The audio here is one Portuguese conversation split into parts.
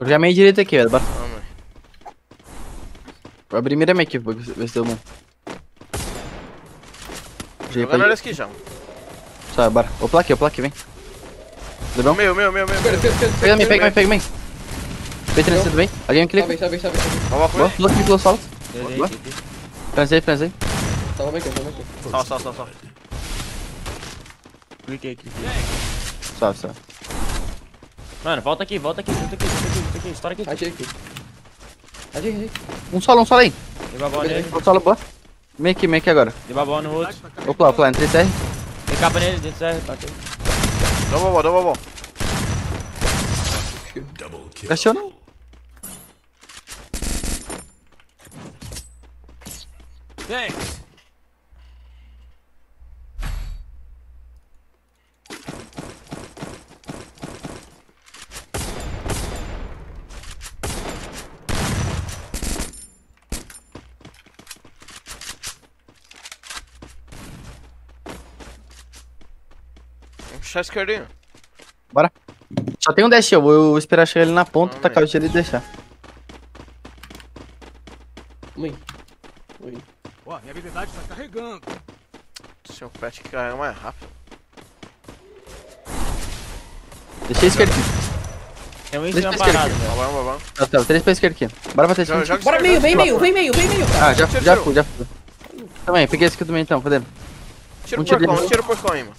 Vou jogar meio direito aqui, velho. Bora. Vamos aí. Vou abrir mira aqui, vou ver se deu bom. Pra... olha aqui já. Só, bora. Ô, plaque, ô, plaque, vem. Deu bom? Meu, meu, meu, meu. Pega, me pega, me pega, me Peitra, tudo bem? Alguém clica? Salve, salve, salve, salve. Vamos Boa, comer. duas cliques, duas solos. Dei, Boa. Transei, transei. Salve aqui, salve aqui. Só, só, só, só. Cliquei, cliquei. Suave, suave. Mano, volta aqui, volta aqui, volta aqui, volta aqui, volta aqui. Estoura aqui. Achei aqui. Achei, achei. Um solo, um solo aí. Dei babão nele. Um solo, boa. Meio aqui, meio aqui agora. Dei babão no outro. Vou pular. Entrei CR. Dei capa nele, dei CR, bateu. Dá bola, dá bola. Gastou não? Vamos puxar a esquerdinha. Bora. Só tem um dash, eu vou esperar chegar ele na ponta, Vamos tacar o gelo e deixar. Ui. Ui. Ó, minha habilidade tá carregando. Seu pet que carrega mais rápido. Deixei a esquerda aqui. Tem um em Deixa cima pra esquerda parado, aqui. velho. Vamos, vamos, vamos. Tá, tá, três pra esquerda aqui. Bora bater esse Bora esquerda, meio, vem meio, vem meio, vem meio. Ah, já, Tiro, já tiro. fui, já fui. Também, peguei esse aqui também então, fodendo. Tira Um o tiro porcão, tira o porcão aí, mano.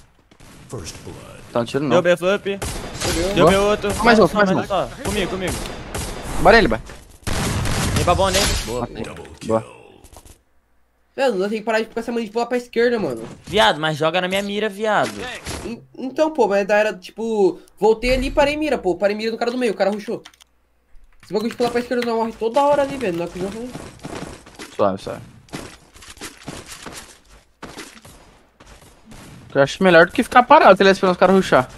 Tá, um tiro Deu não. B flip. Subiu. Deu B outro. Mais um, Só, mais um. só. Comigo, comigo. Bora ele, vai. Dei babão nele. Boa, Matei. boa. Boa. Velho, nós tem que parar de ficar essa mania de pular pra esquerda, mano. Viado, mas joga na minha mira, viado. En- Então, pô, mas da era, tipo, voltei ali e parei mira, pô. Parei mira no cara do meio, o cara rushou. Esse bagulho de pular pra esquerda não morre toda hora ali, velho. Não é que jogo. Suave, suave. Eu acho melhor do que ficar parado, ele esperando os caras rushar.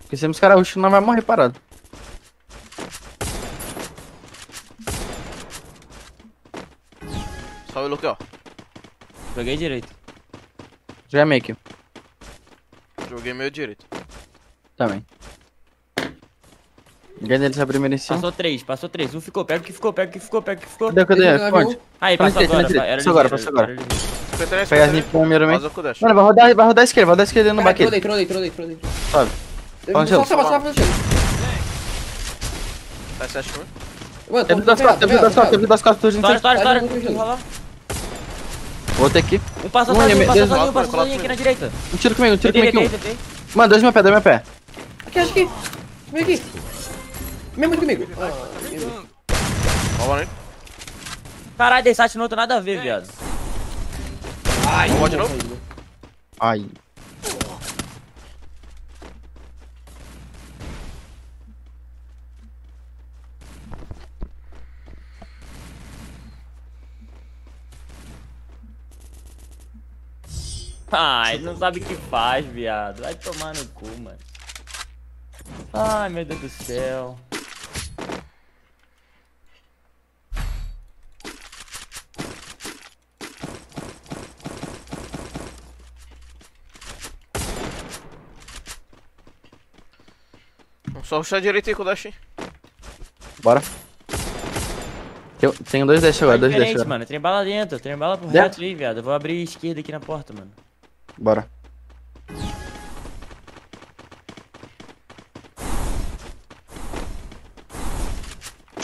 Porque se os caras rusham, não vai morrer parado. Salve, Luke, ó. Joguei direito. Já é meio. Joguei meio direito. Também. Ninguém deles é primeiro em cima. Passou três, passou três. Um ficou, pega o que ficou, pega o que ficou, pega o que ficou. Cadê, cadê? Aí, passou agora, era Passou agora, passou agora. Era ligeiro. 50 Pegar as nick primeiro mesmo. O dash. Mano, vai rodar, vai rodar a esquerda, vai rodar a esquerda no baquete. trolei, trolei, trolei, trolei. Sobe. Só salva, salva, salva. Sai 7 comigo. Mano, Teve das costas, teve das costas, teve das costas, História, história, história. ter aqui. Um passa Um sozinho, um passa sozinho, coloca, passa sozinho aqui na direita. Um tiro comigo, um tiro comigo aqui. um. Mano, dois meu pé, dois meu pé. Aqui, acho que. Vem aqui. Vem muito comigo. Vamos nele. Caralho, dei site no outro, nada a ver, viado. Ai, Vamos de novo? Ai. Ai, não sabe o que faz, viado. Vai tomar no cu, mano. Ai, meu Deus do céu. Só ruxar direito aí com o dash. hein. Bora. Eu tenho dois dash agora, É dois dash agora. mano. Tem bala dentro, tem bala por Dentro? reto ali, viado. Eu vou abrir esquerda aqui na porta, mano. Bora.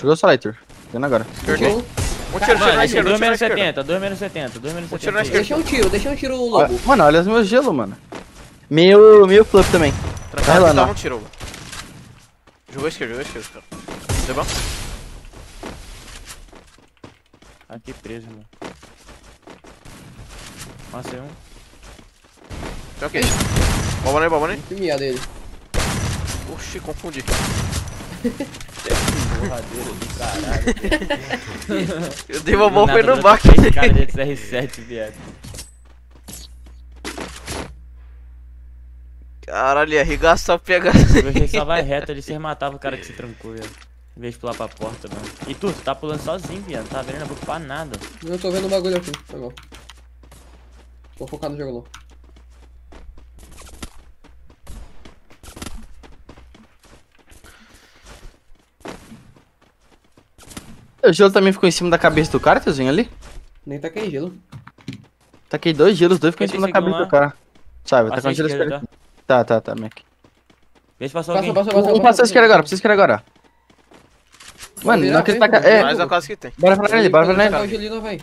Jogou só Lighter. Vendo agora. Esquerdinho. Um tiro, tiro Mano, na esquerda, um 2 tiro na menos esquerda. 70, 2 menos 70, 2 menos Um tiro 70. na aí. esquerda. Deixa um tiro, deixa um tiro, lobo. Mano, olha os meus gelo, mano. Meio, meio flip também. Vai Trancado, rolando, dava ó. Tiro. Hugo. Jogou a esquerda, jogou a esquerda, cara. Deu bom? Aqui preso, mano. Passei um. Tá ok. Bomba nele. Que miada ele. Oxi, confundi. Caralho. Eu dei uma bomba no três cara desses R7, viado. Caralho, ia arregaçar pega Eu achei que só vai reto, ele se matava o cara que se trancou, viado. Em vez de pular pra porta, mano. E tu, tu tá pulando sozinho, viado. Não tá vendo a boca pra nada. Eu tô vendo o bagulho aqui. Tá bom. Vou focar no jogo não. O gelo também ficou em cima da cabeça do cara, tiozinho, ali? Nem tá taquei gelo. Taquei dois gelos, dois ficou em cima da cabeça lá? do cara. Sabe, tá com gelo esquerda, esquerdo. Tá, tá, tá, Mac. Vê se passou Passa, alguém. passa, passa. Um passa a esquerda agora, a esquerda agora. Mano, não acredita vai, que. É, Mais a casa que tem. bora pra ele, bora pra ele. vai.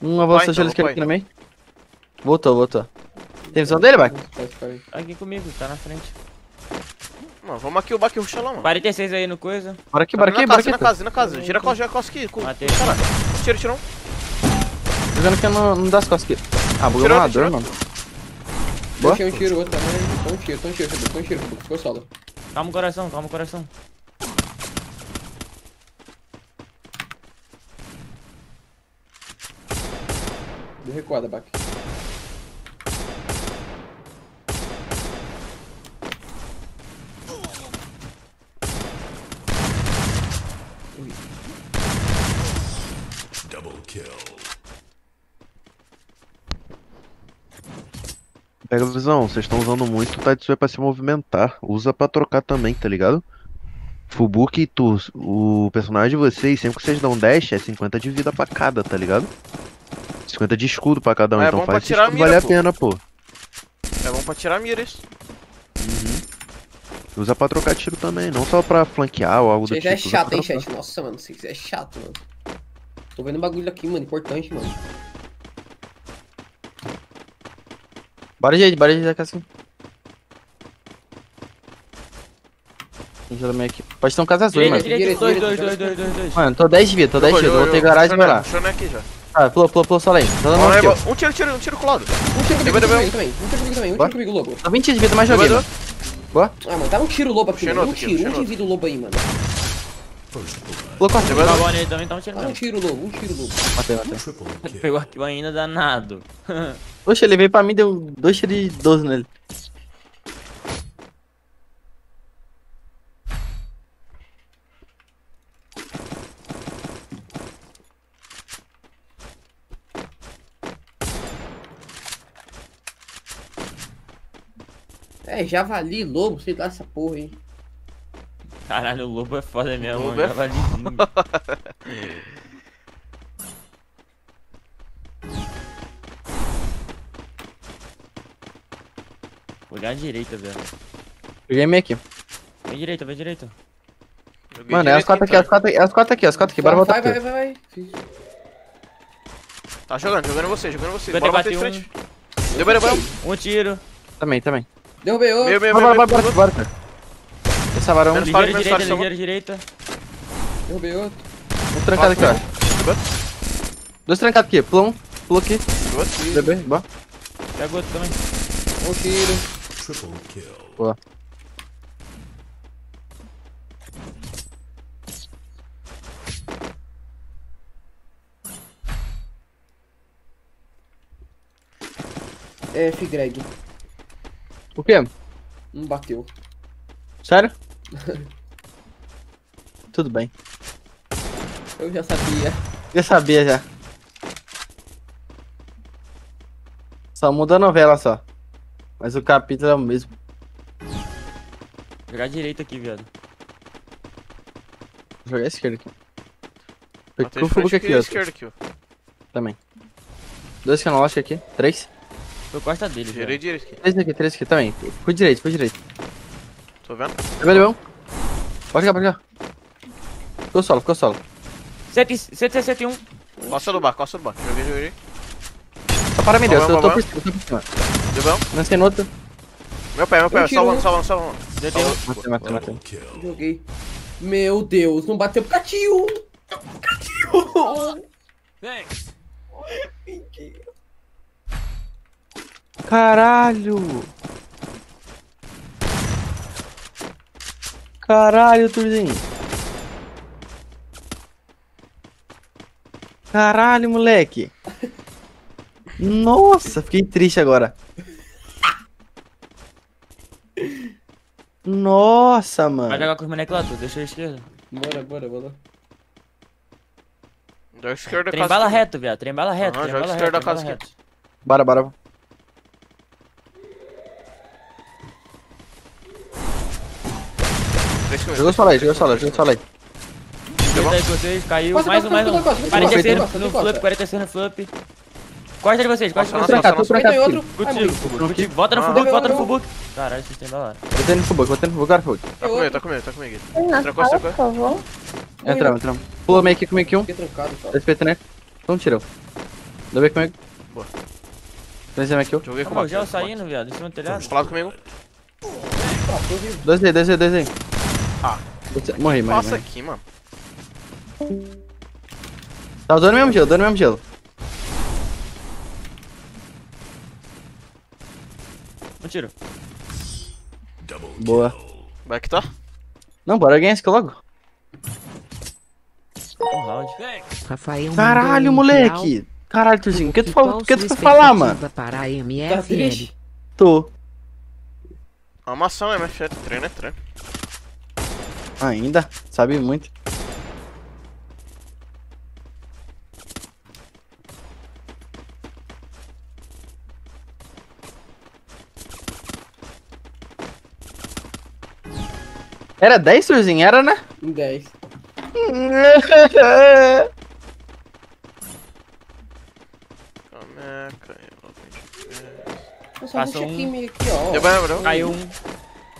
Um avançou então, gelo esquerdo vai. aqui no meio. Voltou, voltou. Tem visão dele, aí. Aqui comigo, tá na frente. Mano, vamos aqui o baque ruxa lá, mano. 46 aí no coisa. Bora aqui, bora na aqui, bora aqui. na casa, na casa. Gira a costa, gira a costa aqui. Matei. Caralho. Tira, tira um. Tô vendo que eu não, não dá as costas aqui. Ah, bugou o tirou. mano. Boa. Deixei um tiro, outro também. Só um tiro, só um tiro, só um tiro, ficou solo. Calma o coração, calma o coração. Deu recuada, Bac. Pega a visão, vocês estão usando muito o Taitsui pra se movimentar. Usa pra trocar também, tá ligado? Fubuki e tu, o personagem de vocês, sempre que vocês dão dash, é 50 de vida pra cada, tá ligado? 50 de escudo pra cada um, É então faz esse a escudo mira, valer a pô. pena, pô. É bom pra tirar a mira isso. Usa pra trocar tiro também, não só pra flanquear ou algo do Vocês tipo. é chato, hein, chat? Nossa, mano, vocês é chato, mano. Tô vendo um bagulho aqui, mano, importante, mano. Bora, gente, bora, gente, aqui assim. Gelo meio aqui. Pode ter um casa azul, mano. direita, Direita, 2, 2, direita, 2, 2, 2, 2. Mano, tô 10 de vida, tô 10 de vida. Eu voltei garagem e vai lá. Aqui já. Ah, pulou, pulou, pulou, só lá aí. Tô dando Vamos, um kill. Um tiro, tiro, um tiro colado. Um tiro comigo também, também. Um tiro comigo também, um tiro comigo, lobo. Tô 20 de vida, mas joguei. Boa. Ah, mano, dá um tiro lobo aqui, mano. Um tiro, um puxando de vida o lobo aí, mano. Pulou com a Deu, Tá bom nele também, tá um tiro Dá um tiro lobo, um tiro lobo. Matei, matei. Pegou aqui ainda danado. Poxa, ele veio pra mim, deu dois tiros de 12 nele. É, javali, lobo, sei lá essa porra aí. Caralho, o lobo é foda mesmo, Lobo mano. é. Olhar à direita, velho. Joguei meio aqui. Vem direita, vem direita. Joguei Mano, é as direito quatro aqui, as então. quatro aqui, as quatro aqui, as quatro aqui. Bora vai, voltar vai, aqui. vai, vai, vai. Tá jogando, jogando em você, jogando em você. Bora bater de frente. Deu, deu, deu. Um tiro. Também, também. Derrubei outro. Meio, Bora, meio. bora, bora, bora, bora. Menos um fala, Ligeira direita, ligeira direita. Derrubei outro. trancado aqui, ó. Dois trancados aqui, pulou um, pulou aqui. Bebê, bora. Pega outro também. Um tiro. Boa. É, F Greg. O quê? Não bateu. Sério? Tudo bem. Eu já sabia. Já sabia já. Só muda a novela só. Mas o capítulo é o mesmo. Jogar direita aqui, viado. Vou jogar a esquerda aqui. Fica o Fubuki aqui, ó. esquerda aqui, ó. Também. Dois canalógicos aqui. Três. Foi costa dele, velho. direito aqui. Três aqui, três aqui também. Ficou direito, ficou direito. Tô vendo? Bebê, bebê. Pode cá, pode cá. Ficou solo, ficou solo. 161. Costa do bar, costa do bar. Joguei, joguei. Só para me, Deus. Eu tô por cima, tô por cima. Deu bom? Lancei no outro. Meu pé, meu pé. Tiro Salvando, um. salvando, salvando. Já tem um. Matei, matei, matei. Joguei. Meu Deus, não bateu por Catiu. Catiu. Thanks. Caralho! Caralho, Turzinho. Caralho, moleque. Nossa, fiquei triste agora. Nossa, mano. Vai jogar com os moleques lá, tu. Deixa eu à esquerda. Bora, bora, bora. Da esquerda, Trem casa bala reto, viado. Trem bala reto. Aham, Trem joga bala esquerda reto. da Trem bala casa reto. Bora, bora. Três comigo. Jogou solo aí, jogou solo, jogou solo aí. direita aí com vocês, caiu. Costa, mais um, mais um. costa, costa, costa, 46 costa, no flip, 46 no flip. Costa de vocês, costa de Nossa, vocês. Pra cá, Tem outro. Contigo, contigo. Volta no Ah. Fubuque, volta no Fubuque. Caralho, vocês têm da hora. Eu eu tô indo pro bug, cara, foi. Tá comigo, tá comigo, tá comigo. Por favor. Entramos, entramos. Pulou meio aqui comigo aqui um. Só. Respeita, né? Então tirou. Deu bem comigo. Boa. Vencemos aqui, ó. Joguei com Calma, o gel saindo, viado, em cima do telhado. Falado comigo. Dois aí, dois aí, dois aí. Ah. Morri, morri, Passa morri. aqui, mano. Tá usando o mesmo gelo, dando o mesmo gelo. Um tiro. Boa. Vai que tá. Não, bora ganhar esse aqui logo. Um round. Rafael Caralho, moleque. Caralho, Tuzinho, o que tu, fala, o que tu foi falar, mano? Para a Tá MFL. triste? Tô. Amação, MFL, treino é treino. Ainda? Sabe muito. Era 10, Tuzinho? Era, né? Em 10. Cameca, eu Passa um check-in aqui, ó. Deu. Caiu um.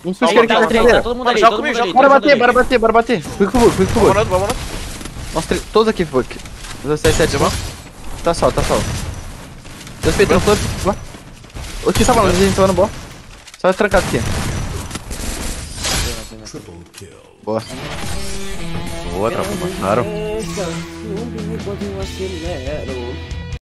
Um Tá, sushi aqui tá, na tá, tá, trincheira. todo mundo Mano, ali, joga todo mundo comigo, ali. Bora bater, bora bater, bora bater. Quick full, quick full. Vamos no vamos no Nós tre- todos aqui, fuck. 17, 7, Deu bom? Tá só, tá só. Dois peitão todos. Boa. O que tá falando? A gente tava no bom. Só trancado aqui. Boa. Boa, tropa, mataram.